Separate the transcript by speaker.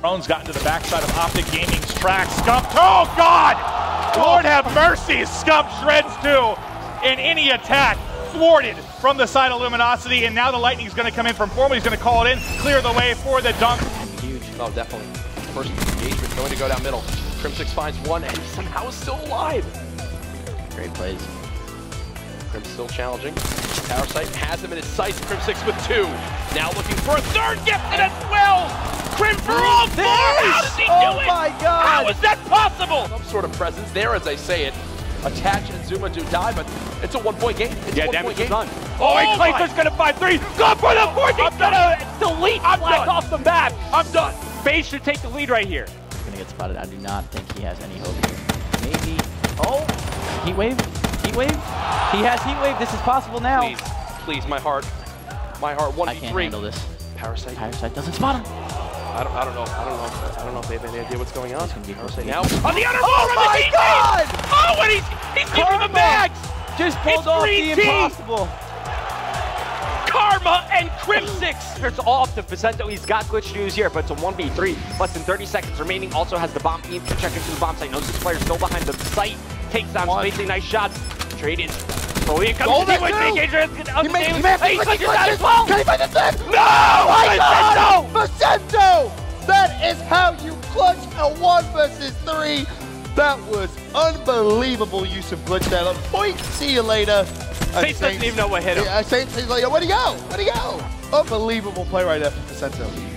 Speaker 1: Drones got into the backside of Optic Gaming's track. Scump, oh God! Lord have mercy, Scump shreds too. In any attack, thwarted from the side of Luminosity, and now the Lightning's gonna come in from form. He's gonna call it in, clear the way for the dunk.
Speaker 2: Huge. Oh, definitely. First engagement going to go down middle. Crimsix finds one and somehow is still alive.
Speaker 3: Great plays.
Speaker 2: Crim still challenging. Parasite has him in his sights. Six with two. Now looking for a third gifted as well. Crim for all four. How does he do
Speaker 3: oh my God.
Speaker 2: How is that possible? Some sort of presence there as I say it. Attach and Zooma do die, but it's a one-point game. It's
Speaker 1: Yeah,
Speaker 2: a one-point
Speaker 1: damage is done.
Speaker 2: Oh,
Speaker 1: Oh, and
Speaker 2: my.
Speaker 1: Clayster's gonna find three. Go for the fourth.
Speaker 4: I'm gonna delete
Speaker 1: I'm
Speaker 4: Black
Speaker 1: done.
Speaker 4: off the map.
Speaker 1: I'm done.
Speaker 4: FaZe should take the lead right here.
Speaker 3: He's gonna get spotted. I do not think he has any hope here. Maybe. Oh! Heat wave? Heat wave? He has heat wave. This is possible now.
Speaker 2: Please, please, my heart. My heart,
Speaker 3: I can't
Speaker 2: 1v3.
Speaker 3: handle this.
Speaker 2: Parasite.
Speaker 3: Parasite doesn't spot him.
Speaker 2: I don't, I don't know. I don't know. I don't know if they have any idea what's going on.
Speaker 3: Be
Speaker 2: now.
Speaker 4: On the other oh ball from the
Speaker 3: God!
Speaker 4: Oh, and he's he's giving the bags.
Speaker 3: Just pulled
Speaker 4: It's
Speaker 3: off the
Speaker 4: 3T.
Speaker 3: impossible.
Speaker 4: Karma and Crimsix. It's off to Vicento. He's got glitch news here, but it's a 1v3. Less than 30 seconds remaining. Also has the bomb. He can check into the bomb site. Knows this player's still behind the site. Takes down
Speaker 3: One.
Speaker 4: spacing. Nice shots. Trade in. Oh, here comes
Speaker 3: Goal
Speaker 4: the
Speaker 3: that
Speaker 4: with
Speaker 3: two.
Speaker 4: the engager.
Speaker 3: He makes
Speaker 4: He
Speaker 3: he makes he
Speaker 4: clutches out as well.
Speaker 3: Can he find the third?
Speaker 4: No!
Speaker 3: Is how you clutch a one versus three. That was unbelievable use of glitch there. Look, Point, see you later.
Speaker 4: FaZe doesn't even know what hit him.
Speaker 3: Yeah, Saints, he's like, where'd he go? Where'd he go? Unbelievable play right there from Vicento.